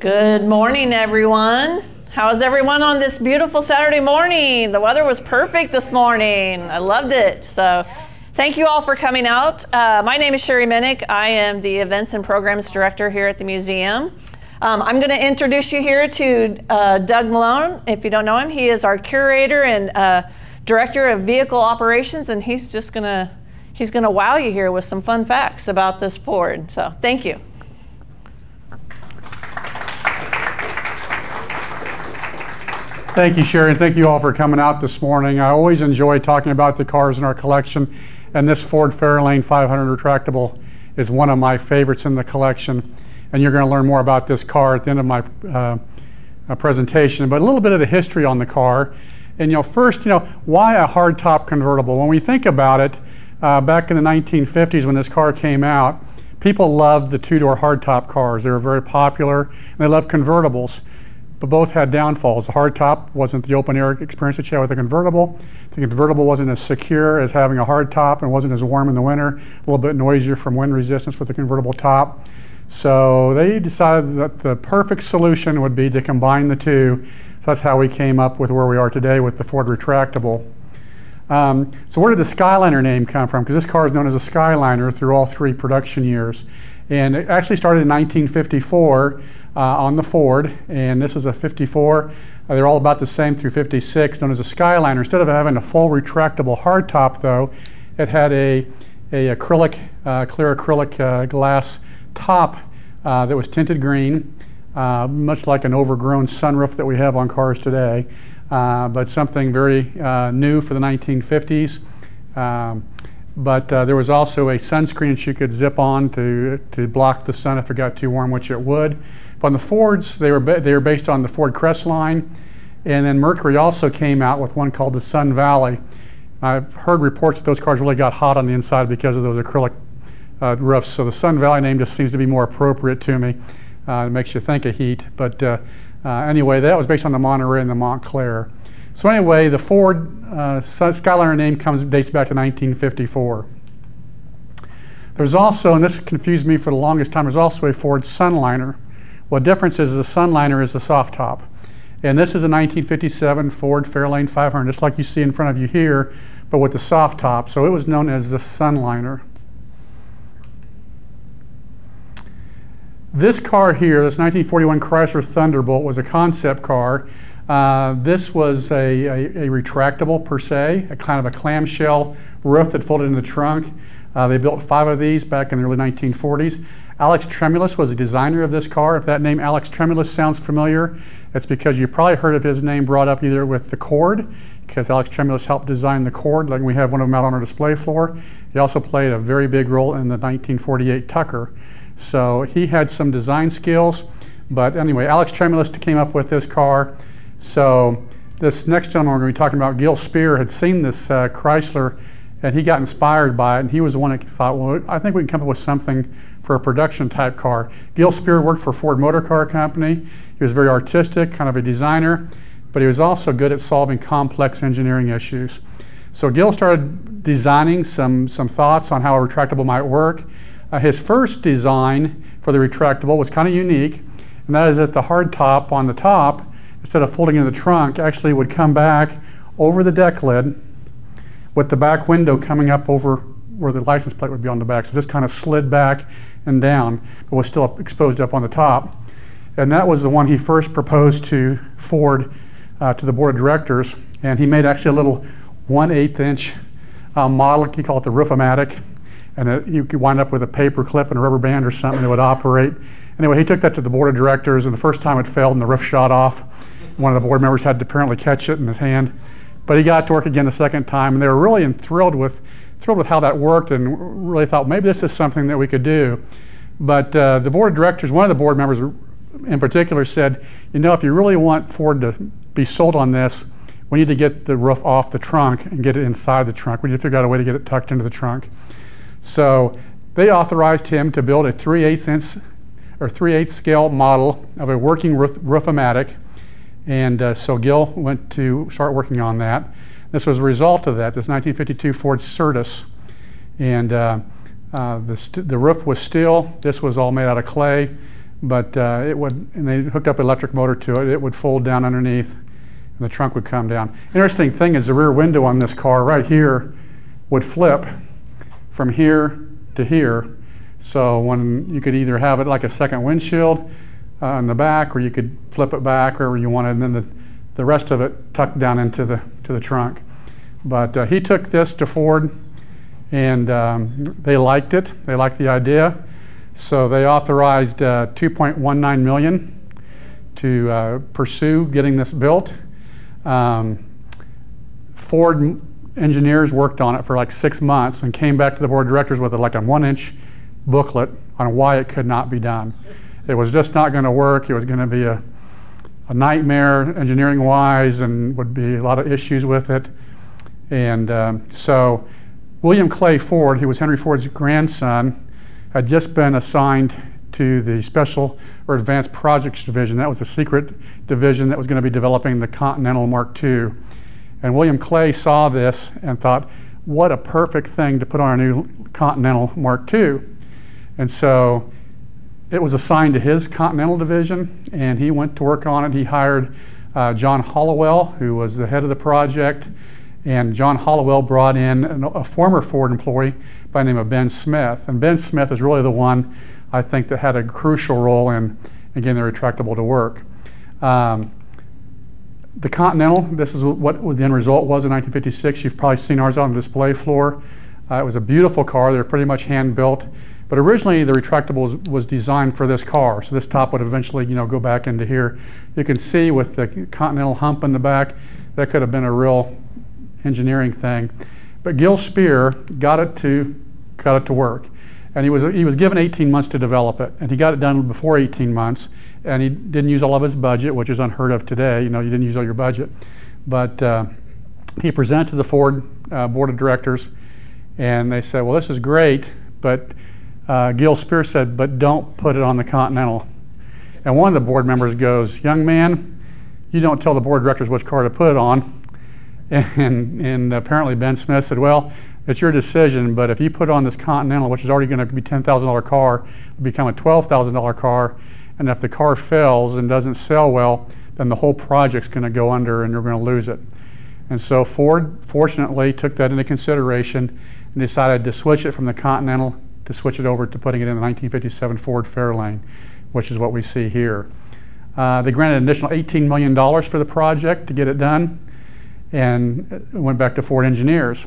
Good morning, everyone. How's everyone on this beautiful Saturday morning? The weather was perfect this morning. I loved it. So, thank you all for coming out. Uh, my name is Sherry Minnick. I am the Events and Programs Director here at the museum. Um, I'm going to introduce you here to uh, Doug Meloan. If you don't know him, he is our curator and uh, Director of Vehicle Operations, and he's just going to he's going to wow you here with some fun facts about this Ford. So, thank you. Thank you, Sherry, and thank you all for coming out this morning. I always enjoy talking about the cars in our collection, and this Ford Fairlane 500 retractable is one of my favorites in the collection. And you're going to learn more about this car at the end of my uh, uh, presentation. But a little bit of the history on the car. And you know, first, you know, why a hardtop convertible? When we think about it, uh, back in the 1950s when this car came out, people loved the two-door hardtop cars. They were very popular, and they loved convertibles but both had downfalls. The hardtop wasn't the open air experience that you had with a convertible. The convertible wasn't as secure as having a hardtop and wasn't as warm in the winter, a little bit noisier from wind resistance with the convertible top. So they decided that the perfect solution would be to combine the two. So that's how we came up with where we are today with the Ford retractable. Um, so where did the Skyliner name come from? Because this car is known as a Skyliner through all three production years. And it actually started in 1954 uh, on the Ford, and this is a 54. Uh, they're all about the same through 56, known as a Skyliner. Instead of having a full retractable hardtop, though, it had a, a acrylic, uh, clear acrylic uh, glass top uh, that was tinted green, uh, much like an overgrown sunroof that we have on cars today, but something very new for the 1950s. Um, but uh, there was also a sunscreen you could zip on to, to block the sun if it got too warm, which it would. But on the Fords, they were, they were based on the Ford Crestline. And then Mercury also came out with one called the Sun Valley. I've heard reports that those cars really got hot on the inside because of those acrylic uh, roofs. So the Sun Valley name just seems to be more appropriate to me. Uh, it makes you think of heat. But uh, uh anyway, that was based on the Monterey and the Montclair. So anyway, the Ford uh, Skyliner name comes dates back to 1954. There's also, and this confused me for the longest time, there's also a Ford Sunliner. What difference is the Sunliner is the soft top. And this is a 1957 Ford Fairlane 500, just like you see in front of you here, but with the soft top. So it was known as the Sunliner. This car here, this 1941 Chrysler Thunderbolt, was a concept car uh, this was a, a, a, retractable per se, a kind of a clamshell roof that folded in the trunk. Uh, they built five of these back in the early 1940s. Alex Tremulis was the designer of this car. If that name Alex Tremulis sounds familiar, it's because you probably heard of his name brought up either with the Cord, because Alex Tremulis helped design the Cord, like we have one of them out on our display floor. He also played a very big role in the 1948 Tucker. So he had some design skills. But anyway, Alex Tremulis came up with this car. So this next gentleman we're going to be talking about, Gil Spear, had seen this uh, Chrysler and he got inspired by it. And he was the one that thought, well, I think we can come up with something for a production type car. Gil Spear worked for Ford Motor Car Company. He was very artistic, kind of a designer, but he was also good at solving complex engineering issues. So Gil started designing some, some thoughts on how a retractable might work. Uh, his first design for the retractable was kind of unique, and that is that the hard top on the top instead of folding in the trunk, actually would come back over the deck lid with the back window coming up over where the license plate would be on the back. So just kind of slid back and down, but was still exposed up on the top. And that was the one he first proposed to Ford, uh, to the board of directors. And he made actually a little 1 8 inch uh, model, he called it the Roof-O-Matic. And it, you could wind up with a paper clip and a rubber band or something that would operate. Anyway, he took that to the board of directors, and the first time it failed and the roof shot off. One of the board members had to apparently catch it in his hand. But he got to work again the second time, and they were really thrilled with, thrilled with how that worked and really thought maybe this is something that we could do. But uh, the board of directors, one of the board members in particular said, you know, if you really want Ford to be sold on this, we need to get the roof off the trunk and get it inside the trunk. We need to figure out a way to get it tucked into the trunk. So they authorized him to build a 3 8 inch or 3 8 scale model of a working roof, roof-o-matic and uh, so Gil went to start working on that. This was a result of that, this 1952 Ford Syrtis. And uh, uh, the, the roof was steel. This was all made out of clay. but uh, it would, and they hooked up an electric motor to it. It would fold down underneath, and the trunk would come down. Interesting thing is the rear window on this car right here would flip from here to here. So when you could either have it like a second windshield uh, in the back, or you could flip it back wherever you wanted, and then the, the rest of it tucked down into the to the trunk. But uh, he took this to Ford, and um, they liked it. They liked the idea, so they authorized uh, 2.19 million to uh, pursue getting this built. Um, Ford engineers worked on it for like six months and came back to the board of directors with like a one-inch booklet on why it could not be done. It was just not going to work. It was going to be a, a nightmare engineering-wise, and would be a lot of issues with it. And um, so William Clay Ford, who was Henry Ford's grandson, had just been assigned to the Special or Advanced Projects Division. That was a secret division that was going to be developing the Continental Mark II. And William Clay saw this and thought, what a perfect thing to put on a new Continental Mark II. And so it was assigned to his Continental division, and he went to work on it. He hired uh, John Hollowell, who was the head of the project, and John Hollowell brought in a former Ford employee by the name of Ben Smith. And Ben Smith is really the one I think that had a crucial role in, getting the retractable to work. Um, the Continental, this is what the end result was in 1956. You've probably seen ours on the display floor. Uh, it was a beautiful car. They're pretty much hand built. But originally the retractable was, designed for this car. So this top would eventually you know, go back into here. You can see with the Continental hump in the back, that could have been a real engineering thing. But Gil Spear got it to got it to work. And he was, he was given 18 months to develop it. And he got it done before 18 months. And he didn't use all of his budget, which is unheard of today. You know, you didn't use all your budget. But uh, he presented to the Ford uh, board of directors. And they said, well, this is great. But uh, Gil Spear said, but don't put it on the Continental. And one of the board members goes, young man, you don't tell the board directors which car to put it on. And, and apparently Ben Smith said, well, it's your decision, but if you put on this Continental, which is already going to be $10,000 car, become a $12,000 car, and if the car fails and doesn't sell well, then the whole project's going to go under and you're going to lose it. And so Ford, fortunately, took that into consideration and decided to switch it from the Continental to switch it over to putting it in the 1957 Ford Fairlane, which is what we see here. Uh, they granted an additional $18 million for the project to get it done and went back to Ford engineers.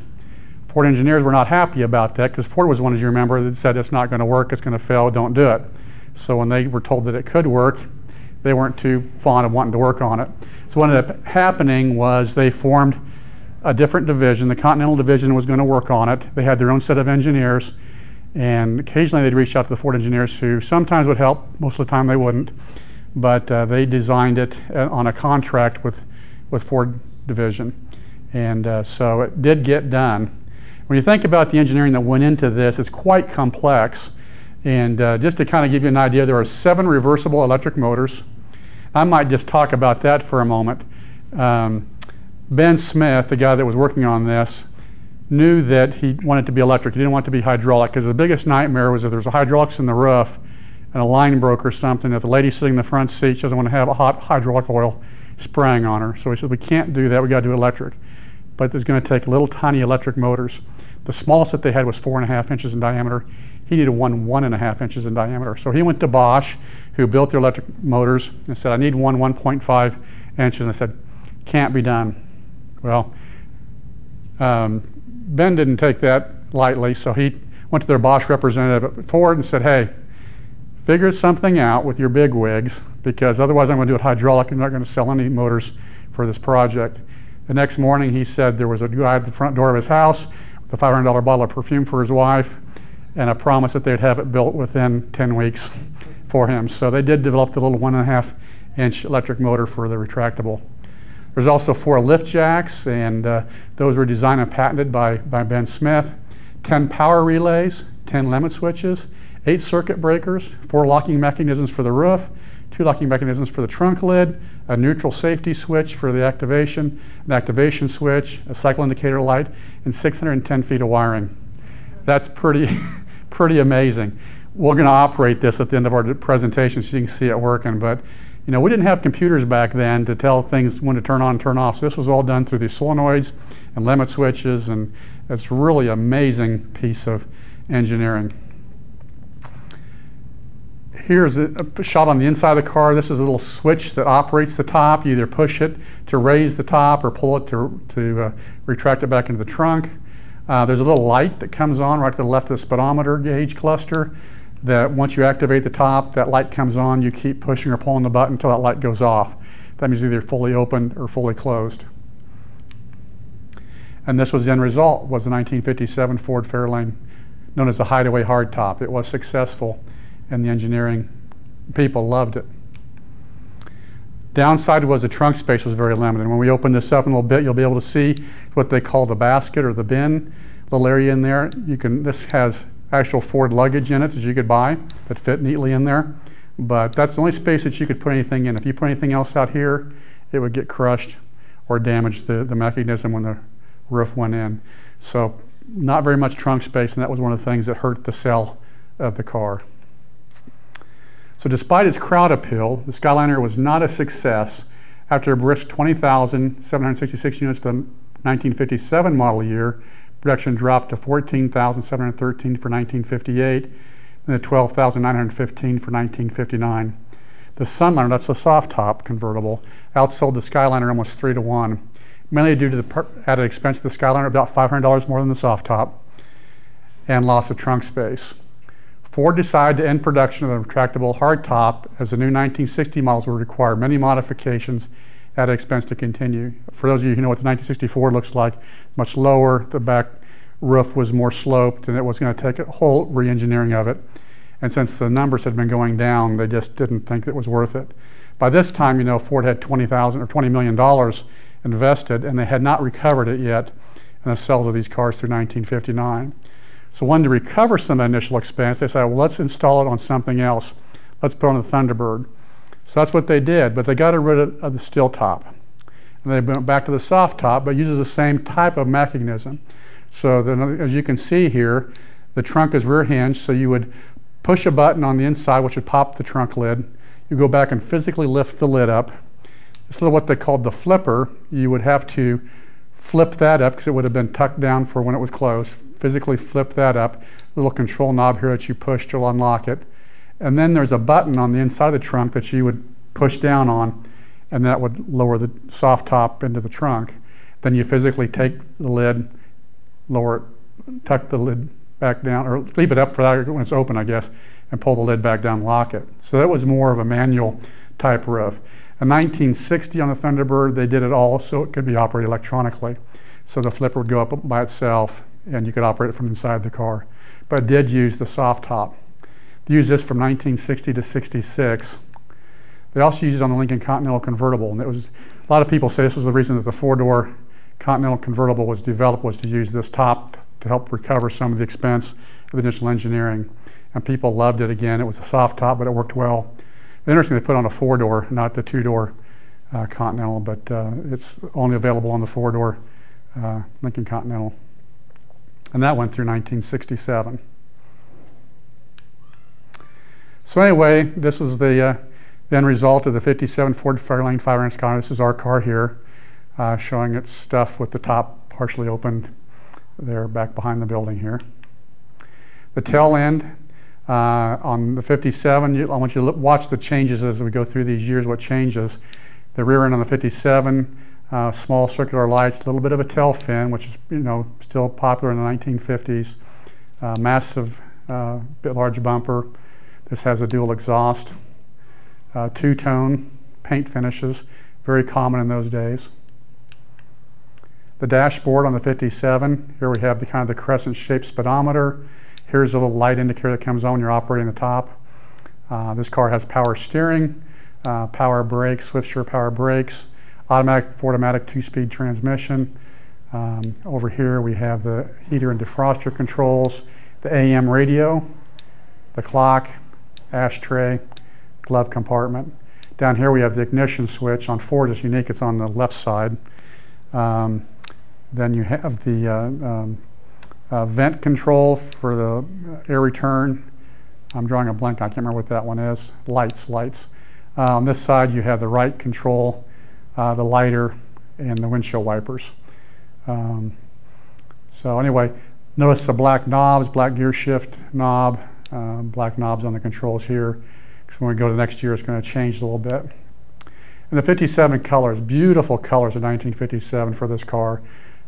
Ford engineers were not happy about that because Ford was one, as you remember, that said it's not going to work, it's going to fail, don't do it. So when they were told that it could work, they weren't too fond of wanting to work on it. So what ended up happening was they formed a different division. The Continental Division was going to work on it. They had their own set of engineers, and occasionally they'd reach out to the Ford engineers who sometimes would help, most of the time they wouldn't. But uh, they designed it uh, on a contract with, with Ford Division. And uh, so it did get done. When you think about the engineering that went into this, it's quite complex. And uh, just to kind of give you an idea, there are seven reversible electric motors. I might just talk about that for a moment. Um, ben Smith, the guy that was working on this, knew that he wanted to be electric. He didn't want to be hydraulic because the biggest nightmare was if there's a hydraulics in the roof and a line broke or something, if the lady sitting in the front seat doesn't want to have a hot hydraulic oil spraying on her. So he said, we can't do that, we got to do electric. But it's going to take little tiny electric motors. The smallest that they had was four and a half inches in diameter. He needed one one and a half inches in diameter. So he went to Bosch, who built the electric motors, and said, I need one 1.5 inches. And I said, can't be done. Well, um, Ben didn't take that lightly, so he went to their Bosch representative at Ford and said, hey, figure something out with your big wigs, because otherwise I'm going to do it hydraulic. I'm not going to sell any motors for this project. The next morning, he said there was a guy at the front door of his house with a $500 bottle of perfume for his wife and a promise that they'd have it built within 10 weeks for him. So they did develop the little one and a half inch electric motor for the retractable. There's also four lift jacks, and uh, those were designed and patented by, by Ben Smith. 10 power relays, 10 limit switches, eight circuit breakers, four locking mechanisms for the roof, two locking mechanisms for the trunk lid, a neutral safety switch for the activation, an activation switch, a cycle indicator light, and 610 feet of wiring. That's pretty, pretty amazing. we're going to operate this at the end of our presentation so you can see it working. But you know, we didn't have computers back then to tell things when to turn on and turn off. So this was all done through these solenoids and limit switches, and it's really amazing piece of engineering. Here's a, shot on the inside of the car. This is a little switch that operates the top. You either push it to raise the top or pull it to, to uh, retract it back into the trunk. Uh, there's a little light that comes on right to the left of the speedometer gauge cluster that once you activate the top, that light comes on, you keep pushing or pulling the button until that light goes off. That means either fully open or fully closed. And this was the end result, was the 1957 Ford Fairlane, known as the Hideaway Hardtop. It was successful, and the engineering people loved it. Downside was the trunk space was very limited. When we open this up in a little bit, you'll be able to see what they call the basket or the bin, little area in there. You can. This has actual Ford luggage in it that you could buy that fit neatly in there. But that's the only space that you could put anything in. If you put anything else out here, it would get crushed or damage the, the mechanism when the roof went in. So not very much trunk space, and that was one of the things that hurt the sell of the car. So despite its crowd appeal, the Skyliner was not a success after a brisk 20,766 units for the 1957 model year Production dropped to 14,713 for 1958 and then 12,915 for 1959. The Sunliner, that's the soft top convertible, outsold the Skyliner almost three to one, mainly due to the added expense of the Skyliner, about $500 more than the soft top, and loss of trunk space. Ford decided to end production of the retractable hardtop as the new 1960 models would require many modifications at expense to continue. For those of you who know what the 1964 looks like, much lower, the back roof was more sloped, and it was going to take a whole re-engineering of it. And since the numbers had been going down, they just didn't think it was worth it. By this time, you know, Ford had 20,000 or 20 million dollars invested, and they had not recovered it yet in the sales of these cars through 1959. So, wanted to recover some initial expense. They said, well, let's install it on something else. Let's put on the Thunderbird. So that's what they did, but they got rid of the steel top. And they went back to the soft top, but uses the same type of mechanism. So as you can see here, the trunk is rear hinged, so you would push a button on the inside, which would pop the trunk lid. You go back and physically lift the lid up. This is what they called the flipper. You would have to flip that up because it would have been tucked down for when it was closed. Physically flip that up. Little control knob here that you push to unlock it. And then there's a button on the inside of the trunk that you would push down on, and that would lower the soft top into the trunk. Then you physically take the lid, lower it, tuck the lid back down, or leave it up for that when it's open, I guess, and pull the lid back down, lock it. So that was more of a manual type roof. In 1960 on the Thunderbird, they did it all so it could be operated electronically. So the flipper would go up by itself, and you could operate it from inside the car. But it did use the soft top. They used this from 1960 to 66. They also used it on the Lincoln Continental convertible, and it was a lot of people say this was the reason that the four-door Continental convertible was developed was to use this top to help recover some of the expense of the initial engineering. And people loved it again. It was a soft top, but it worked well. Interesting, they put on a four-door, not the two-door uh, Continental, but uh, it's only available on the four-door uh, Lincoln Continental. And that went through 1967. So anyway, this is the uh, end result of the 57 Ford Fairlane 500 car. This is our car here, uh, showing its stuff with the top partially opened there back behind the building here. The tail end uh, on the 57, you, I want you to look, watch the changes as we go through these years, what changes. The rear end on the 57, uh, small circular lights, a little bit of a tail fin, which is you know still popular in the 1950s. Uh, massive, uh, bit large bumper. This has a dual exhaust, uh, two-tone paint finishes, very common in those days. The dashboard on the 57, here we have the kind of the crescent-shaped speedometer. Here's a little light indicator that comes on when you're operating the top. Uh, this car has power steering, uh, power brakes, SwiftSure power brakes, automatic Ford-O-Matic two-speed transmission. Um, over here we have the heater and defroster controls, the AM radio, the clock, ashtray, glove compartment. Down here we have the ignition switch. On Ford it's unique, it's on the left side. Um, then you have the uh, um, uh, vent control for the air return. I'm drawing a blank, I can't remember what that one is. Lights, lights. Uh, on this side, you have the right control, uh, the lighter, and the windshield wipers. Um, so anyway, notice the black knobs, black gear shift knob, uh, black knobs on the controls here. Because when we go to next year, it's going to change a little bit. And the 57 colors, beautiful colors of 1957 for this car.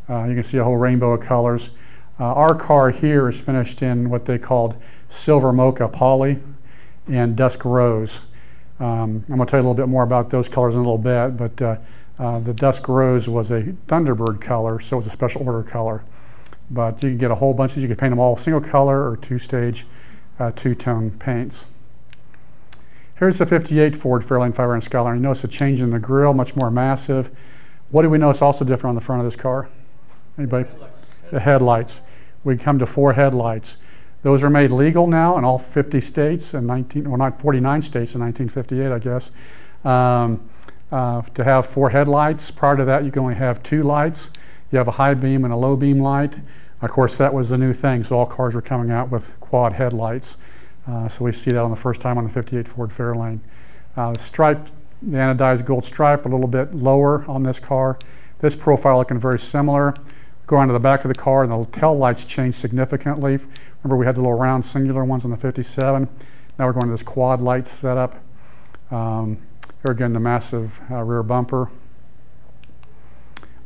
Uh, you can see a whole rainbow of colors. Uh, our car here is finished in what they called silver mocha poly and dusk rose. Um, I'm going to tell you a little bit more about those colors in a little bit, but uh, uh, the dusk rose was a Thunderbird color, so it was a special order color. But you can get a whole bunch of, you can paint them all single color or two-stage, uh, two-tone paints. Here's the 58 Ford Fairlane 500 Skyline. You notice a change in the grille, much more massive. What do we notice also different on the front of this car? Anybody? Headlights. The headlights. We come to four headlights. Those are made legal now in all 50 states in 19, well not 49 states in 1958, I guess. Um, uh, to have four headlights. Prior to that, you can only have two lights. You have a high beam and a low beam light. Of course, that was the new thing, so all cars were coming out with quad headlights. Uh, so we see that on the first time on the 58 Ford Fairlane. Uh, the stripe, the anodized gold stripe, a little bit lower on this car. This profile looking very similar. Go on to the back of the car and the tail lights change significantly. Remember we had the little round singular ones on the 57. Now we're going to this quad light setup. Um, here again the massive uh, rear bumper.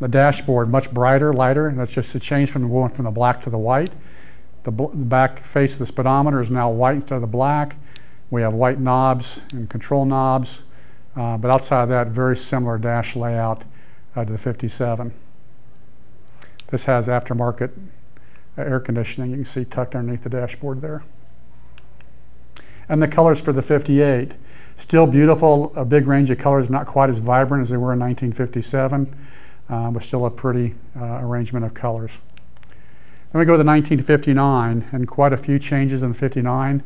The dashboard much brighter, lighter, and that's just a change from going from the black to the white. The, the, back face of the speedometer is now white instead of the black. We have white knobs and control knobs, uh, but outside of that, very similar dash layout uh, to the 57. This has aftermarket uh, air conditioning. You can see tucked underneath the dashboard there. And the colors for the 58, still beautiful, a big range of colors, not quite as vibrant as they were in 1957, uh, still a pretty uh, arrangement of colors. Then we go to 1959, and quite a few changes in 59.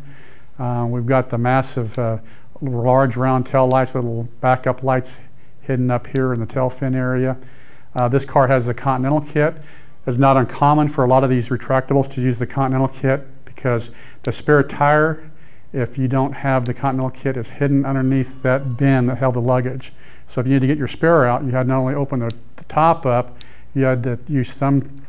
Uh, we've got the massive, uh, large round tail lights little backup lights hidden up here in the tail fin area. Uh, this car has the Continental kit. It's not uncommon for a lot of these retractables to use the Continental kit because the spare tire, if you don't have the Continental kit, is hidden underneath that bin that held the luggage. So if you need to get your spare out, you had not only open the, the top up, you had to use some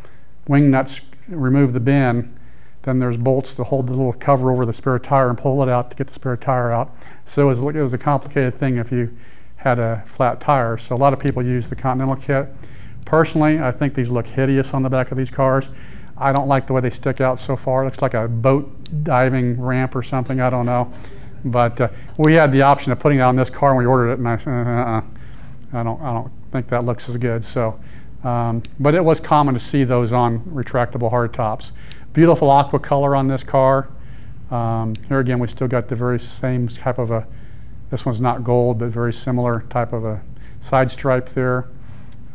wing nuts remove the bin, then there's bolts to hold the little cover over the spare tire and pull it out to get the spare tire out. So it was, it was a complicated thing if you had a flat tire. So a lot of people use the Continental kit. Personally, I think these look hideous on the back of these cars. I don't like the way they stick out so far. It looks like a boat diving ramp or something. I don't know. But uh, we had the option of putting it on this car when we ordered it, and I said, uh, uh, I don't, I don't think that looks as good. So um, but it was common to see those on retractable hardtops. Beautiful aqua color on this car. Um, here again, we still got the very same type of a, this one's not gold, but very similar type of a side stripe there.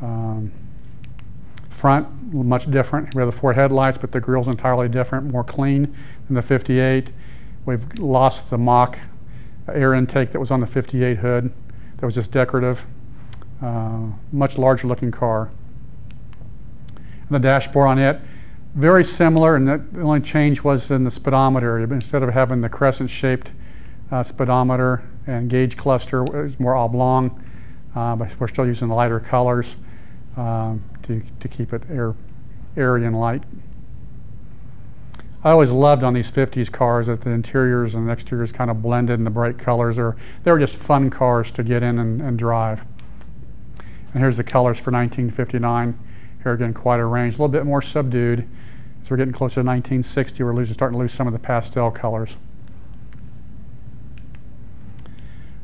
Um, front, much different. We have the four headlights, but the grille's entirely different, more clean than the 58. We've lost the mock air intake that was on the 58 hood. That was just decorative. Uh, much larger looking car And the dashboard on it. Very similar, and the only change was in the speedometer. Instead of having the crescent-shaped uh, speedometer and gauge cluster, it was more oblong, uh, but we're still using the lighter colors um, to, to keep it air, airy and light. I always loved on these 50s cars that the interiors and exteriors kind of blended in the bright colors. Or they were just fun cars to get in and, and drive. And here's the colors for 1959. Here again, quite a range, a little bit more subdued. As we're getting closer to 1960, we're losing, starting to lose some of the pastel colors.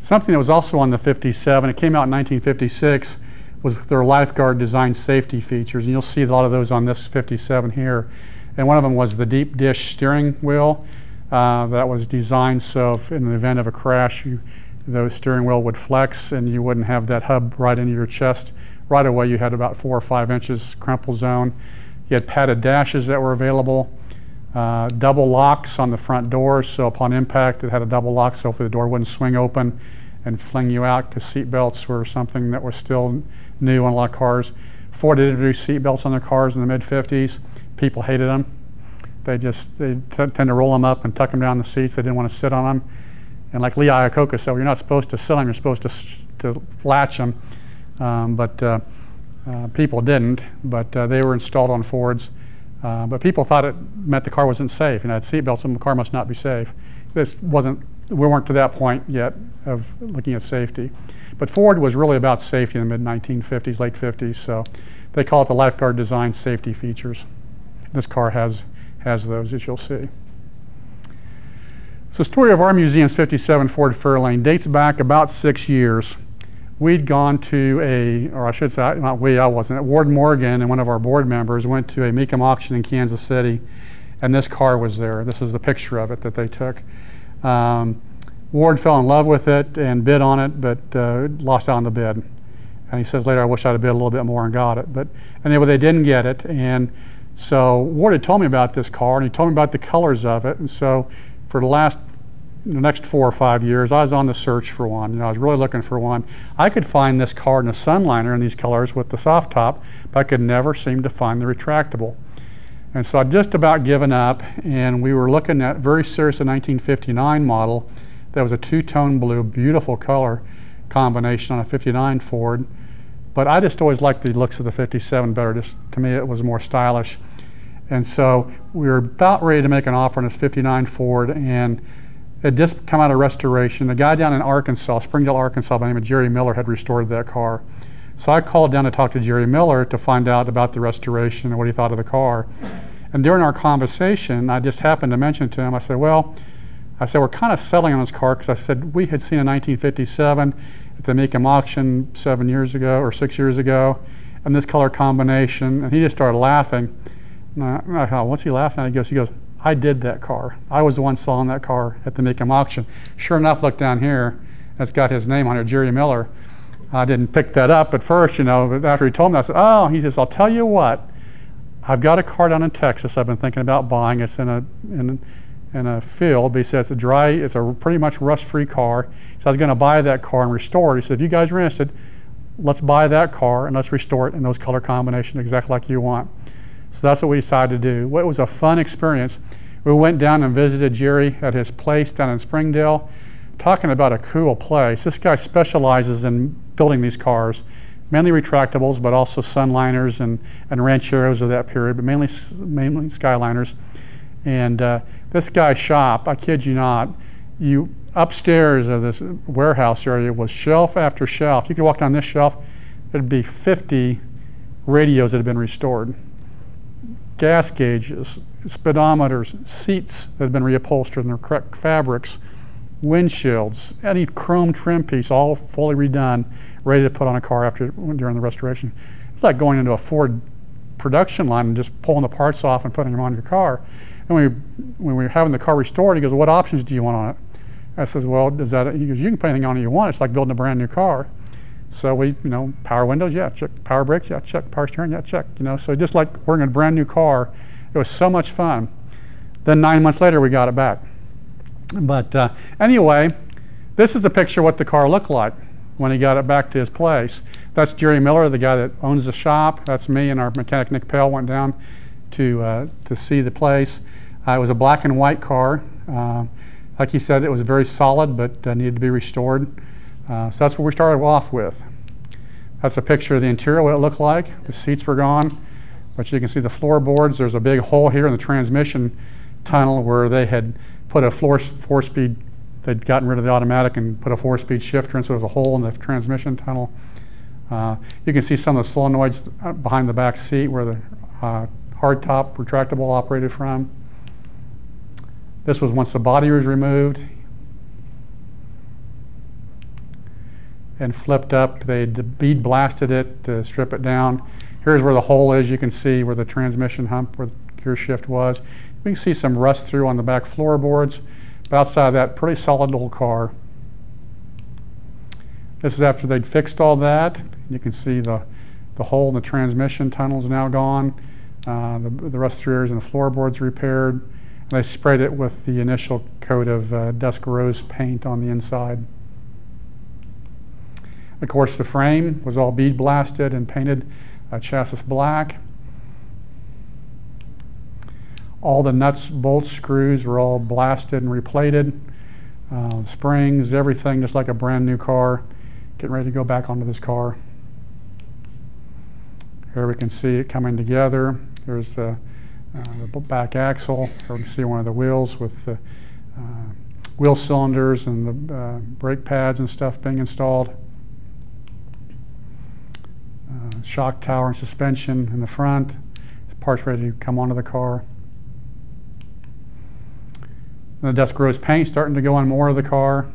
Something that was also on the 57, it came out in 1956, was their lifeguard design safety features. And you'll see a lot of those on this 57 here. And one of them was the deep dish steering wheel uh, that was designed so if in the event of a crash, you, the steering wheel would flex and you wouldn't have that hub right into your chest right away you had about four or five inches crumple zone. You had padded dashes that were available, uh, double locks on the front doors, so upon impact it had a double lock so the door wouldn't swing open and fling you out because seat belts were something that was still new on a lot of cars. Ford had introduced seat belts on their cars in the mid 50s. People hated them. They just they tend to roll them up and tuck them down the seats. They didn't want to sit on them. And like Lee Iacocca said, you're not supposed to sit on them. You're supposed to to latch them. Um, but uh, uh, people didn't. But uh, they were installed on Fords. Uh, but people thought it meant the car wasn't safe. You know, had seatbelts, and the car must not be safe. This wasn't. We weren't to that point yet of looking at safety. But Ford was really about safety in the mid 1950s, late 50s. So they call it the lifeguard design safety features. This car has has those, as you'll see. So, story of our museum's 57 Ford Fairlane dates back about six years. We'd gone to a, or I should say, not we, I wasn't. Ward Morgan and one of our board members went to a Mecum auction in Kansas City, and this car was there. This is the picture of it that they took. Um, Ward fell in love with it and bid on it, but uh, lost out on the bid. And he says later, I wish I'd have bid a little bit more and got it. But anyway, they didn't get it. And so Ward had told me about this car, and he told me about the colors of it. And so for the last the next four or five years, I was on the search for one. You know, I was really looking for one. I could find this car in the Sunliner in these colors with the soft top, but I could never seem to find the retractable. And so I'd just about given up, and we were looking at very serious a 1959 model that was a two-tone blue, beautiful color combination on a 59 Ford. But I just always liked the looks of the 57 better. Just to me, it was more stylish. And so we were about ready to make an offer on this 59 Ford, and it just come out of restoration. A guy down in Arkansas, Springdale, Arkansas, by the name of Jerry Miller, had restored that car. So I called down to talk to Jerry Miller to find out about the restoration and what he thought of the car. And during our conversation, I just happened to mention to him, I said, well, I said, we're kind of selling on this car because I said we had seen a 1957 at the Mecum auction seven years ago or six years ago, and this color combination. And he just started laughing. I, thought, what's he laughing at? He goes, he goes, I did that car. I was the one selling that car at the Mecum auction. Sure enough, look down here. It's got his name on it, Jerry Miller. I didn't pick that up at first, you know, but after he told me, I said, oh, he says, I'll tell you what. I've got a car down in Texas I've been thinking about buying. It's in a, in in a field, but he said it's a dry, it's a pretty much rust-free car. So I was going to buy that car and restore it. He said, if you guys are interested, let's buy that car and let's restore it in those color combinations exactly like you want. So that's what we decided to do. It was a fun experience. We went down and visited Jerry at his place down in Springdale, talking about a cool place. This guy specializes in building these cars, mainly retractables, but also Sunliners and, and Rancheros of that period, but mainly, mainly Skyliners. And uh, this guy's shop, I kid you not, you upstairs of this warehouse area was shelf after shelf. You could walk down this shelf, there'd be 50 radios that had been restored, gas gauges, speedometers, seats that have been reupholstered in their correct fabrics, windshields, any chrome trim piece, all fully redone, ready to put on a car after during the restoration. It's like going into a Ford production line and just pulling the parts off and putting them on your car. And we, when we were having the car restored, he goes, what options do you want on it? I says, well, does that, he goes, you can put anything on it you want. It's like building a brand new car. So we, you know, power windows, yeah, check. Power brakes, yeah, check. Power steering, yeah, check. You know, so just like working a brand new car, it was so much fun. Then nine months later, we got it back. But uh, anyway, this is a picture of what the car looked like when he got it back to his place. That's Jerry Miller, the guy that owns the shop. That's me and our mechanic Nick Pell went down to, uh, to see the place. Uh, it was a black and white car. Uh, like he said, it was very solid, but uh, needed to be restored. Uh, so that's what we started off with. That's a picture of the interior, what it looked like. The seats were gone, but you can see the floorboards. There's a big hole here in the transmission tunnel where they had put a four-speed, they'd gotten rid of the automatic and put a four-speed shifter in, so there's a hole in the transmission tunnel. Uh, you can see some of the solenoids behind the back seat where the uh, hardtop retractable operated from. This was once the body was removed and flipped up. They bead blasted it to strip it down. Here's where the hole is. You can see where the transmission hump, where the gear shift was. We can see some rust through on the back floorboards. But outside of that, pretty solid little car. This is after they'd fixed all that. You can see the, the hole in the transmission tunnel is now gone. Uh, the, the rust through areas and the floorboards repaired. And I sprayed it with the initial coat of uh, dusk rose paint on the inside. Of course, the frame was all bead blasted and painted uh, chassis black. all the nuts, bolts, screws were all blasted and replated. Uh, springs, everything just like a brand new car. Getting ready to go back onto this car. Here we can see it coming together. Here's the, uh, the back axle. Here we can see one of the wheels with the uh, wheel cylinders and the uh, brake pads and stuff being installed. Uh, shock tower and suspension in the front. Parts ready to come onto the car. The Dusk rose paint starting to go on more of the car.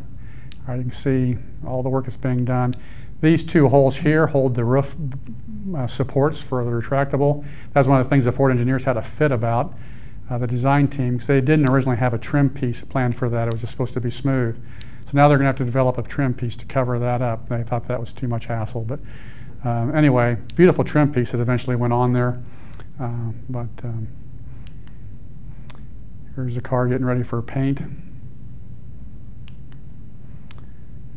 You can see all the work is being done. These two holes here hold the roof uh, supports for the retractable. That's one of the things the Ford engineers had a fit about, uh, the design team, because they didn't originally have a trim piece planned for that. It was just supposed to be smooth. So now they're going to have to develop a trim piece to cover that up. They thought that was too much hassle. But um, anyway, beautiful trim piece that eventually went on there. Uh, but um, here's the car getting ready for paint.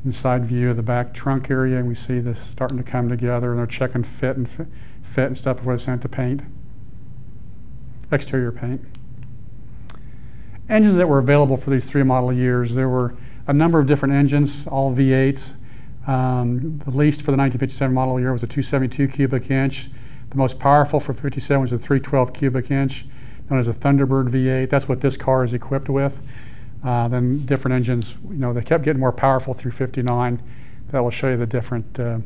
Inside view of the back trunk area, and we see this starting to come together, and they're checking fit and fit, fit and stuff before they send it to paint. Exterior paint. Engines that were available for these three model years, there were a number of different engines, all V8s. Um, the least for the 1957 model year was a 272 cubic inch. The most powerful for 57 was a 312 cubic inch, known as a Thunderbird V8. That's what this car is equipped with. Uh, then different engines, you know, they kept getting more powerful through 59. That will show you the different uh,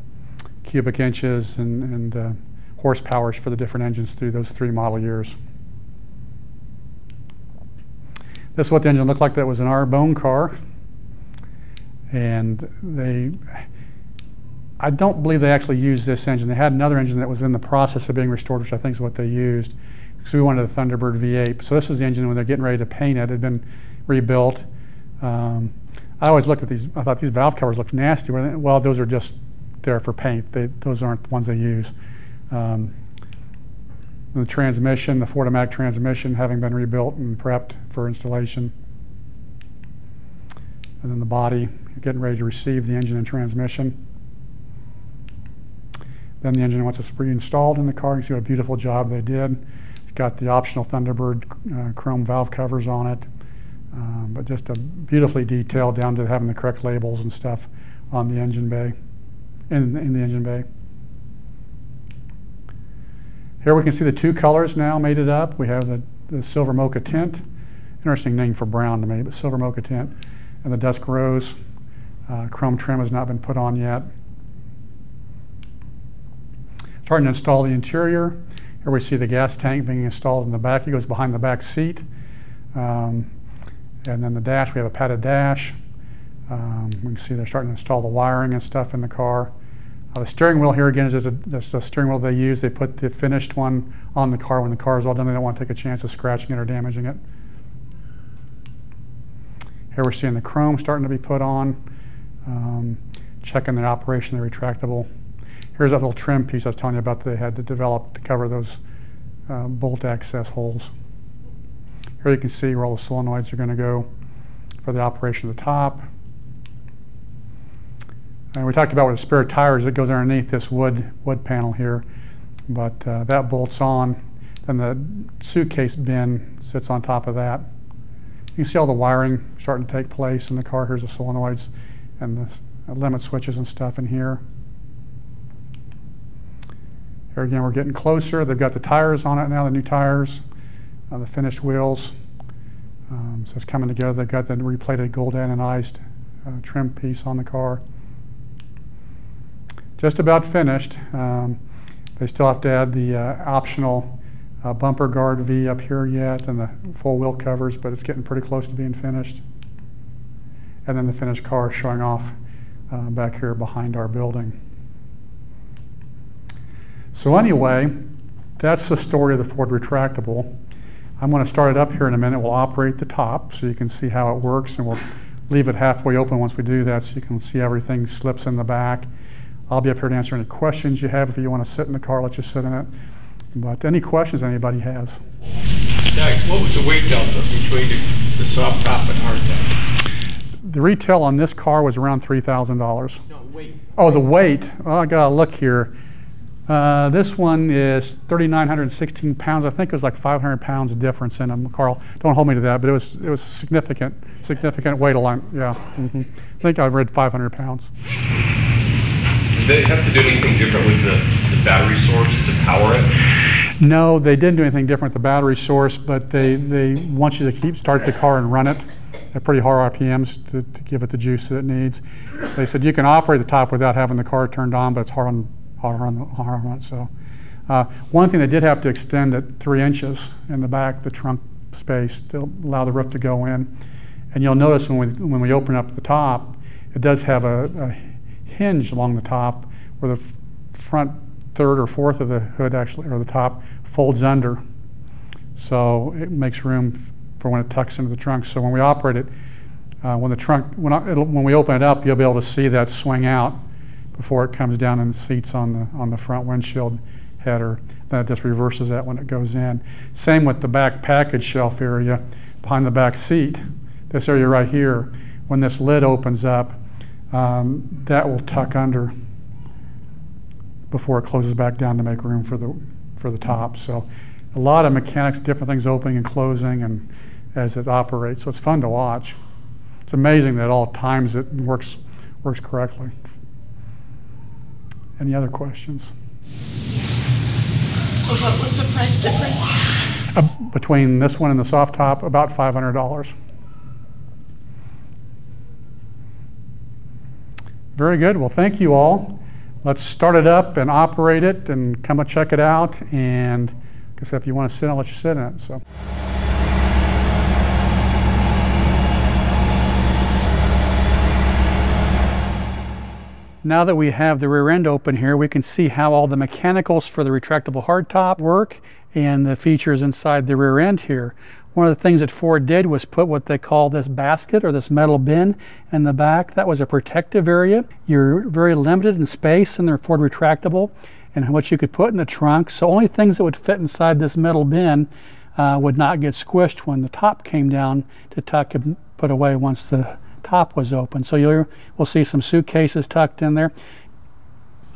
cubic inches and, and uh, horsepowers for the different engines through those three model years. This is what the engine looked like that was in our bone car. And they, I don't believe they actually used this engine. They had another engine that was in the process of being restored, which I think is what they used. Because we wanted a Thunderbird V8. So this is the engine when they're getting ready to paint it. It had been rebuilt. Um, I always looked at these, I thought these valve covers looked nasty. Well, those are just there for paint. They, those aren't the ones they use. Um, the transmission, the Ford-O-Matic transmission having been rebuilt and prepped for installation. And then the body, getting ready to receive the engine and transmission. Then the engine, once it's reinstalled in the car, you see what a beautiful job they did. It's got the optional Thunderbird uh, chrome valve covers on it. Um, but just a beautifully detailed down to having the correct labels and stuff on the engine bay, in, in the engine bay. Here we can see the two colors now mated up. We have the, the silver mocha tint, interesting name for brown to me, but silver mocha tint, and the dusk rose. Uh, chrome trim has not been put on yet. Starting to install the interior. Here we see the gas tank being installed in the back. It goes behind the back seat. Um, and then the dash, we have a padded dash. Um, we can see they're starting to install the wiring and stuff in the car. Uh, the steering wheel here again is just a, just a, steering wheel they use. They put the finished one on the car when the car is all done. They don't want to take a chance of scratching it or damaging it. Here we're seeing the chrome starting to be put on. Um, checking the operation of the retractable. Here's that little trim piece I was telling you about that they had to develop to cover those uh, bolt access holes. Here you can see where all the solenoids are going to go for the operation of the top. And we talked about with the spare tires that goes underneath this wood wood panel here, but uh, that bolts on. Then the suitcase bin sits on top of that. You can see all the wiring starting to take place in the car. Here's the solenoids and the limit switches and stuff in here. Here again, we're getting closer. They've got the tires on it now, the new tires uh, the finished wheels. Um, so it's coming together. They've got the replated gold anodized uh, trim piece on the car. Just about finished. Um, they still have to add the uh, optional uh, bumper guard V up here yet and the full wheel covers, but it's getting pretty close to being finished. And then the finished car showing off uh, back here behind our building. So anyway, that's the story of the Ford retractable. I'm going to start it up here in a minute. We'll operate the top so you can see how it works, and we'll leave it halfway open once we do that so you can see everything slips in the back. I'll be up here to answer any questions you have. If you want to sit in the car, let you sit in it. But any questions anybody has? Doug, what was the weight delta between the, soft top and hard top? The retail on this car was around $3,000. No, weight. Oh, the weight. Well, I got to look here. Uh, this one is 3,916 pounds. I think it was like 500 pounds difference in them. Carl, don't hold me to that, but it was it was significant, significant weight along. Yeah, mm-hmm. I think I read 500 pounds. Did they have to do anything different with the, the battery source to power it? No, they didn't do anything different with the battery source, but they, they want you to keep start the car and run it at pretty high RPMs to, to give it the juice that it needs. They said you can operate the top without having the car turned on, but it's hard on on, the, on it. So uh, one thing they did have to extend it three inches in the back, the trunk space, to allow the roof to go in. And you'll notice when we, when we open up the top, it does have a, a hinge along the top where the front third or fourth of the hood actually, or the top, folds under. So it makes room for when it tucks into the trunk. So when we operate it, uh, when the trunk, when, I, when we open it up, you'll be able to see that swing out before it comes down and seats on the on the front windshield header. Then it just reverses that when it goes in. Same with the back package shelf area behind the back seat. This area right here, when this lid opens up, um, that will tuck under before it closes back down to make room for the for the top. So a lot of mechanics, different things opening and closing and as it operates. So it's fun to watch. It's amazing that all times it works works correctly. Any other questions? So what was the price difference? Uh, between this one and the soft top, about $500. Very good. Well, thank you all. Let's start it up and operate it and come and check it out. And I guess if you want to sit, I'll let you sit in it. So. Now that we have the rear end open here, we can see how all the mechanicals for the retractable hardtop work and the features inside the rear end here. One of the things that Ford did was put what they call this basket or this metal bin in the back. That was a protective area. You're very limited in space in the Ford retractable and what you could put in the trunk. So only things that would fit inside this metal bin uh, would not get squished when the top came down to tuck and put away once the top was open. So you'll see some suitcases tucked in there.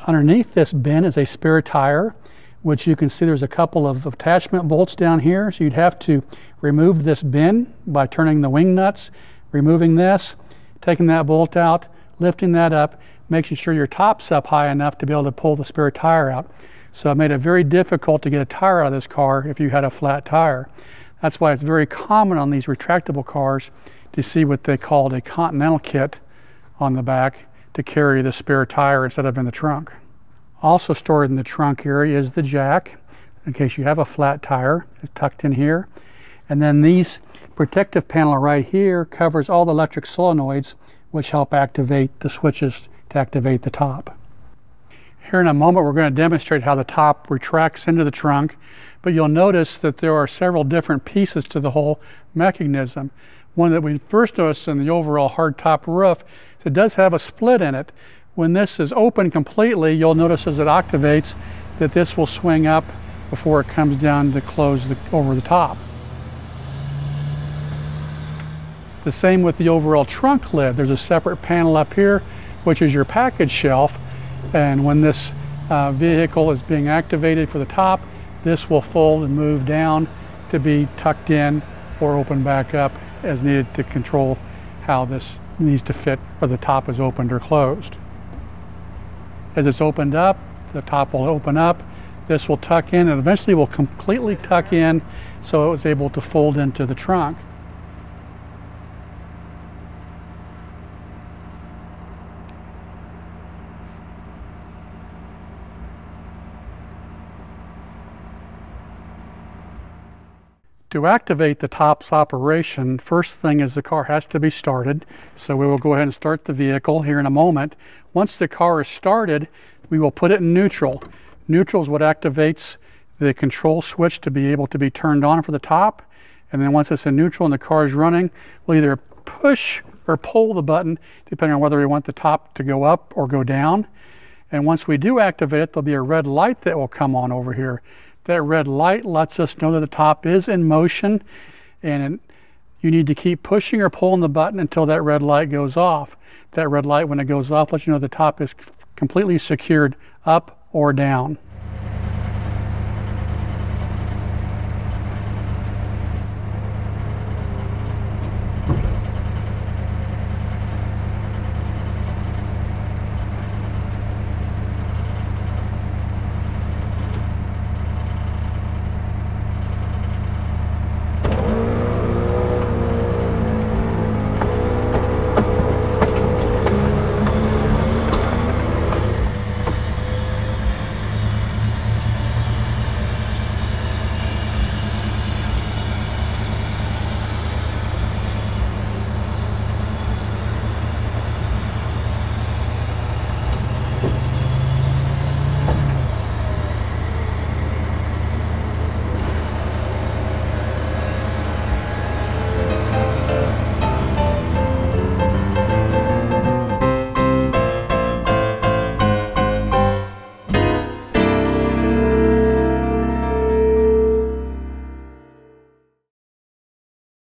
Underneath this bin is a spare tire, which you can see there's a couple of attachment bolts down here. So you'd have to remove this bin by turning the wing nuts, removing this, taking that bolt out, lifting that up, making sure your top's up high enough to be able to pull the spare tire out. So it made it very difficult to get a tire out of this car if you had a flat tire. That's why it's very common on these retractable cars to see what they called a continental kit on the back to carry the spare tire instead of in the trunk. Also stored in the trunk area is the jack in case you have a flat tire. It's tucked in here. And then these protective panel right here covers all the electric solenoids which help activate the switches to activate the top. Here in a moment we're going to demonstrate how the top retracts into the trunk but you'll notice that there are several different pieces to the whole mechanism. One that we first noticed in the overall hardtop roof is it does have a split in it. When this is open completely, you'll notice as it activates that this will swing up before it comes down to close the, over the top. The same with the overall trunk lid. There's a separate panel up here, which is your package shelf. And when this uh, vehicle is being activated for the top, this will fold and move down to be tucked in or open back up as needed to control how this needs to fit whether the top is opened or closed. As it's opened up, the top will open up, this will tuck in and eventually will completely tuck in so it was able to fold into the trunk. To activate the TOPS operation, first thing is the car has to be started. So we will go ahead and start the vehicle here in a moment. Once the car is started, we will put it in neutral. Neutral is what activates the control switch to be able to be turned on for the top. And then once it's in neutral and the car is running, we'll either push or pull the button, depending on whether we want the top to go up or go down. And once we do activate it, there'll be a red light that will come on over here. That red light lets us know that the top is in motion and you need to keep pushing or pulling the button until that red light goes off. That red light, when it goes off, lets you know the top is completely secured up or down.